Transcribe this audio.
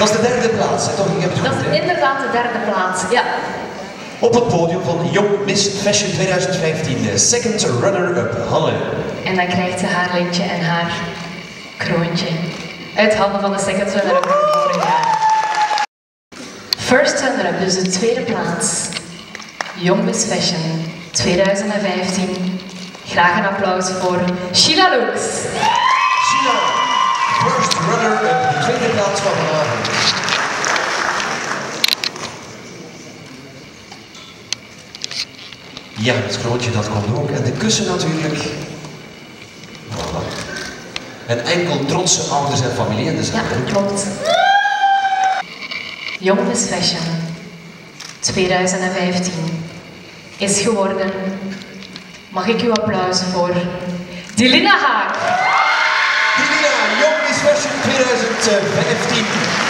Dat is de derde plaats, hè, toch? Ik heb het Dat is inderdaad de derde plaats. Ja. Op het podium van Young Miss Fashion 2015, de second runner-up, Hanne. En dan krijgt ze haar lintje en haar kroontje. Uit handen van de second runner-up van vorig jaar. First runner-up, dus de tweede plaats. Young Miss Fashion 2015. Graag een applaus voor Sheila Lux. China, first runner-up, de tweede plaats van Ja, het kroontje dat komt ook. En de kussen natuurlijk. Voilà. En enkel trotse ouders en familie in de zaal. Ja, klopt. Young Miss Fashion 2015 is geworden. Mag ik uw applaus voor Dilina Haak? Divina, Young Miss Fashion 2015.